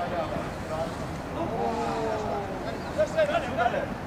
Dale, dale.